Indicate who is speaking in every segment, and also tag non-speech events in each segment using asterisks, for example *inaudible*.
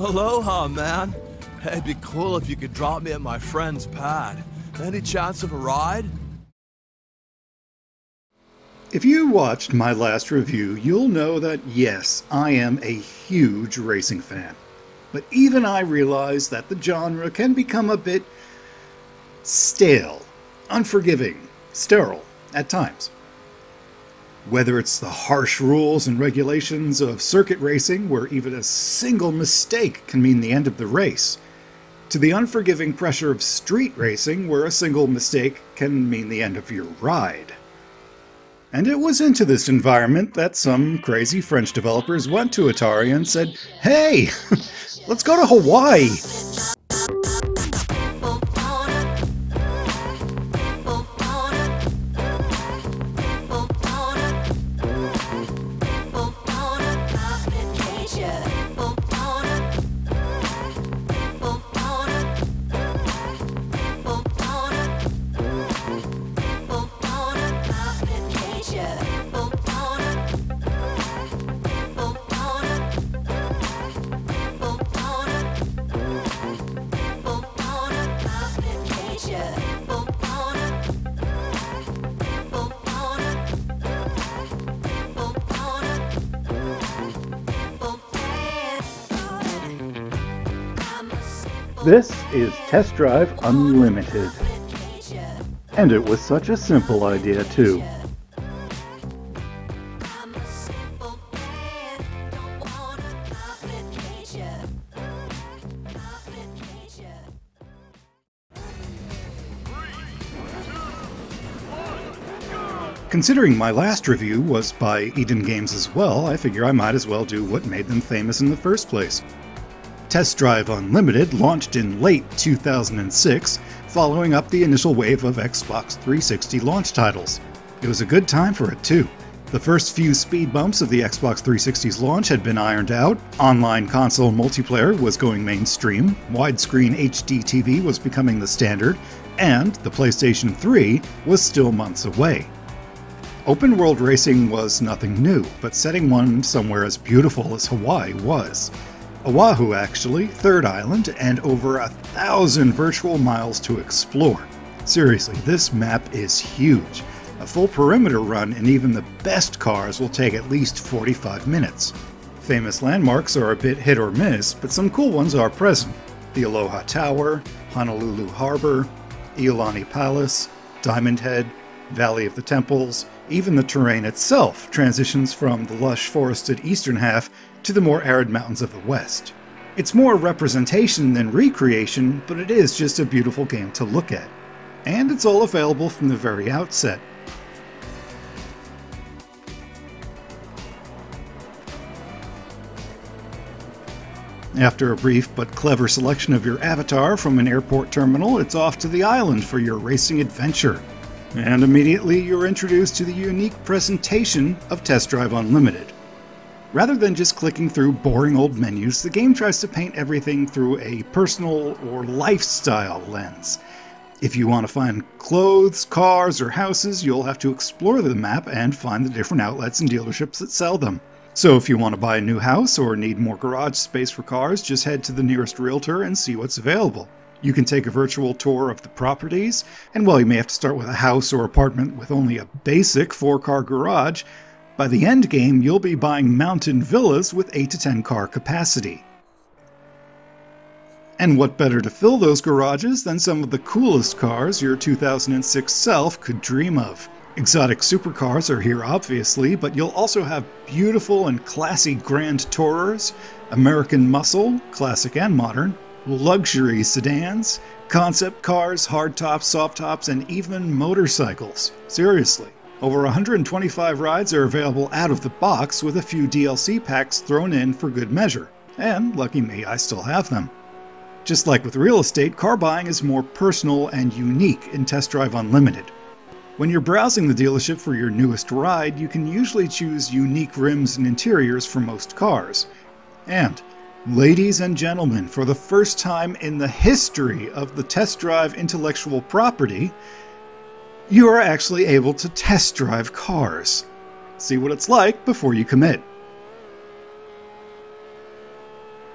Speaker 1: Aloha, man. Hey, it'd be cool if you could drop me at my friend's pad. Any chance of a ride?
Speaker 2: If you watched my last review, you'll know that yes, I am a huge racing fan. But even I realize that the genre can become a bit stale, unforgiving, sterile at times. Whether it's the harsh rules and regulations of circuit racing, where even a single mistake can mean the end of the race, to the unforgiving pressure of street racing, where a single mistake can mean the end of your ride. And it was into this environment that some crazy French developers went to Atari and said, Hey, *laughs* let's go to Hawaii! This is Test Drive Unlimited. And it was such a simple idea, too. Considering my last review was by Eden Games as well, I figure I might as well do what made them famous in the first place. Test Drive Unlimited launched in late 2006, following up the initial wave of Xbox 360 launch titles. It was a good time for it, too. The first few speed bumps of the Xbox 360's launch had been ironed out, online console multiplayer was going mainstream, widescreen HD TV was becoming the standard, and the PlayStation 3 was still months away. Open world racing was nothing new, but setting one somewhere as beautiful as Hawaii was. Oahu, actually, third island, and over a thousand virtual miles to explore. Seriously, this map is huge. A full perimeter run in even the best cars will take at least 45 minutes. Famous landmarks are a bit hit or miss, but some cool ones are present. The Aloha Tower, Honolulu Harbor, Iolani Palace, Diamond Head, Valley of the Temples, even the terrain itself transitions from the lush forested eastern half to the more arid mountains of the west. It's more representation than recreation, but it is just a beautiful game to look at. And it's all available from the very outset. After a brief but clever selection of your avatar from an airport terminal, it's off to the island for your racing adventure. And immediately you're introduced to the unique presentation of Test Drive Unlimited. Rather than just clicking through boring old menus, the game tries to paint everything through a personal or lifestyle lens. If you want to find clothes, cars, or houses, you'll have to explore the map and find the different outlets and dealerships that sell them. So if you want to buy a new house or need more garage space for cars, just head to the nearest realtor and see what's available. You can take a virtual tour of the properties, and while you may have to start with a house or apartment with only a basic four car garage, by the end game, you'll be buying mountain villas with 8 to 10 car capacity. And what better to fill those garages than some of the coolest cars your 2006 self could dream of? Exotic supercars are here, obviously, but you'll also have beautiful and classy Grand Tourers, American muscle, classic and modern, luxury sedans, concept cars, hardtops, soft tops, and even motorcycles. Seriously. Over 125 rides are available out of the box with a few DLC packs thrown in for good measure. And lucky me, I still have them. Just like with real estate, car buying is more personal and unique in Test Drive Unlimited. When you're browsing the dealership for your newest ride, you can usually choose unique rims and interiors for most cars. And, ladies and gentlemen, for the first time in the history of the Test Drive intellectual property, you are actually able to test drive cars. See what it's like before you commit.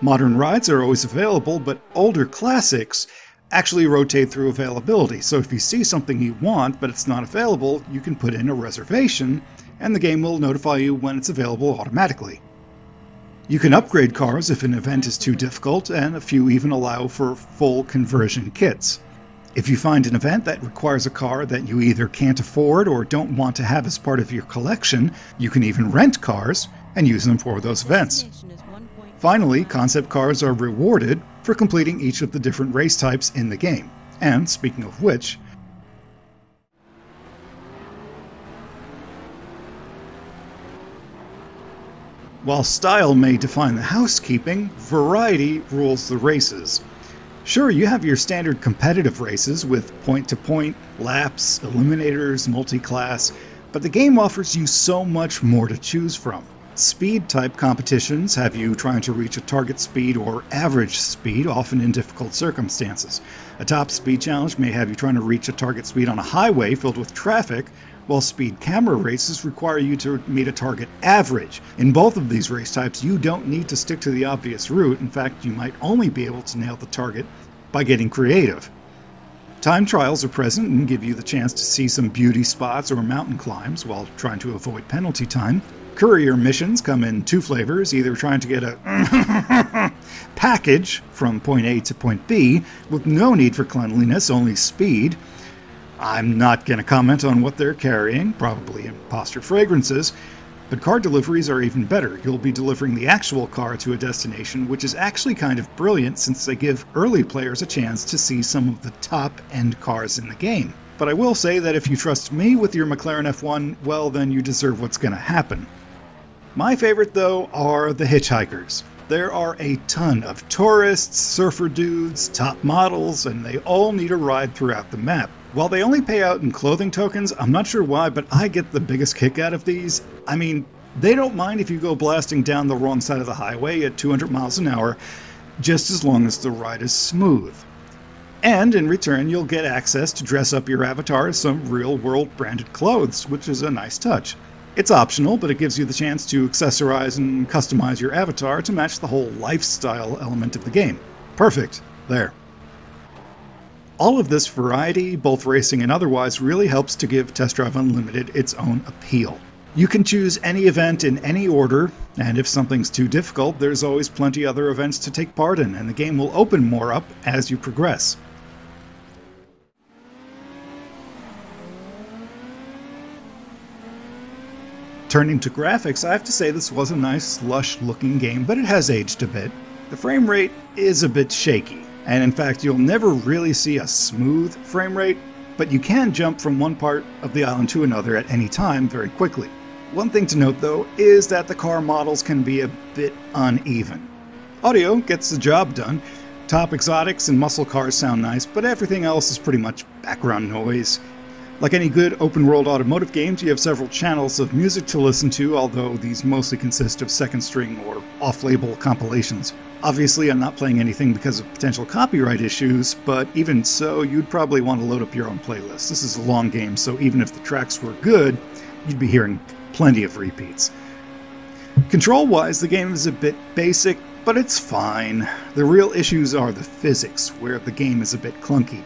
Speaker 2: Modern rides are always available, but older classics actually rotate through availability. So if you see something you want but it's not available, you can put in a reservation and the game will notify you when it's available automatically. You can upgrade cars if an event is too difficult, and a few even allow for full conversion kits. If you find an event that requires a car that you either can't afford or don't want to have as part of your collection, you can even rent cars and use them for those events. Finally, concept cars are rewarded for completing each of the different race types in the game. And speaking of which, While style may define the housekeeping, variety rules the races. Sure, you have your standard competitive races with point to point, laps, eliminators, multi class, but the game offers you so much more to choose from. Speed type competitions have you trying to reach a target speed or average speed, often in difficult circumstances. A top speed challenge may have you trying to reach a target speed on a highway filled with traffic, while speed camera races require you to meet a target average. In both of these race types, you don't need to stick to the obvious route. In fact, you might only be able to nail the target by getting creative. Time trials are present and give you the chance to see some beauty spots or mountain climbs while trying to avoid penalty time. Courier missions come in two flavors, either trying to get a *laughs* package from point A to point B with no need for cleanliness, only speed, I'm not going to comment on what they're carrying, probably imposter fragrances, but car deliveries are even better. You'll be delivering the actual car to a destination, which is actually kind of brilliant since they give early players a chance to see some of the top end cars in the game. But I will say that if you trust me with your McLaren F1, well, then you deserve what's going to happen. My favorite, though, are the hitchhikers. There are a ton of tourists, surfer dudes, top models, and they all need a ride throughout the map. While they only pay out in clothing tokens, I'm not sure why, but I get the biggest kick out of these. I mean, they don't mind if you go blasting down the wrong side of the highway at 200 miles an hour, just as long as the ride is smooth. And in return, you'll get access to dress up your avatar as some real world branded clothes, which is a nice touch. It's optional, but it gives you the chance to accessorize and customize your avatar to match the whole lifestyle element of the game. Perfect. There. All of this variety, both racing and otherwise, really helps to give Test Drive Unlimited its own appeal. You can choose any event in any order, and if something's too difficult, there's always plenty other events to take part in, and the game will open more up as you progress. Turning to graphics, I have to say this was a nice, lush looking game, but it has aged a bit. The frame rate is a bit shaky, and in fact, you'll never really see a smooth frame rate, but you can jump from one part of the island to another at any time very quickly. One thing to note though is that the car models can be a bit uneven. Audio gets the job done. Top exotics and muscle cars sound nice, but everything else is pretty much background noise. Like any good open world automotive games, you have several channels of music to listen to, although these mostly consist of second string or off label compilations. Obviously, I'm not playing anything because of potential copyright issues, but even so, you'd probably want to load up your own playlist. This is a long game, so even if the tracks were good, you'd be hearing plenty of repeats. Control wise, the game is a bit basic, but it's fine. The real issues are the physics, where the game is a bit clunky.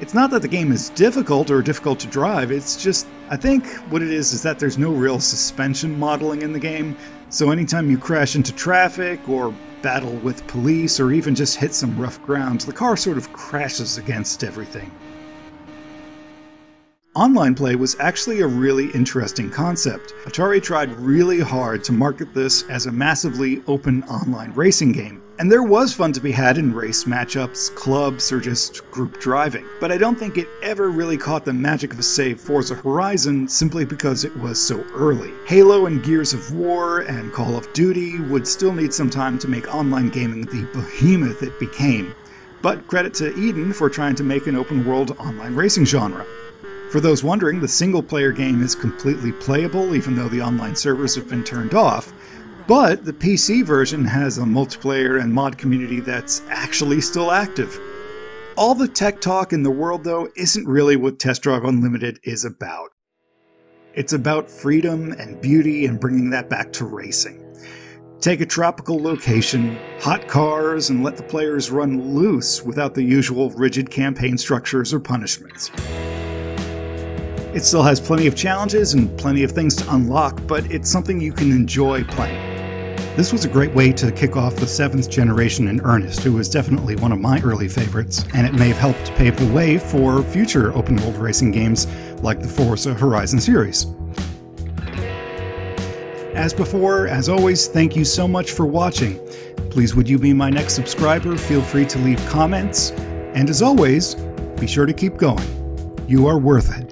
Speaker 2: It's not that the game is difficult or difficult to drive, it's just, I think what it is is that there's no real suspension modeling in the game, so anytime you crash into traffic or battle with police, or even just hit some rough ground, the car sort of crashes against everything. Online play was actually a really interesting concept. Atari tried really hard to market this as a massively open online racing game, and there was fun to be had in race matchups, clubs, or just group driving. But I don't think it ever really caught the magic of a save Forza Horizon simply because it was so early. Halo and Gears of War and Call of Duty would still need some time to make online gaming the behemoth it became. But credit to Eden for trying to make an open world online racing genre. For those wondering, the single player game is completely playable, even though the online servers have been turned off. But the PC version has a multiplayer and mod community that's actually still active. All the tech talk in the world, though, isn't really what Test Drive Unlimited is about. It's about freedom and beauty and bringing that back to racing. Take a tropical location, hot cars, and let the players run loose without the usual rigid campaign structures or punishments. It still has plenty of challenges and plenty of things to unlock, but it's something you can enjoy playing. This was a great way to kick off the seventh generation in earnest, who was definitely one of my early favorites, and it may have helped pave the way for future open world racing games like the Forza Horizon series. As before, as always, thank you so much for watching. Please, would you be my next subscriber? Feel free to leave comments. And as always, be sure to keep going. You are worth it.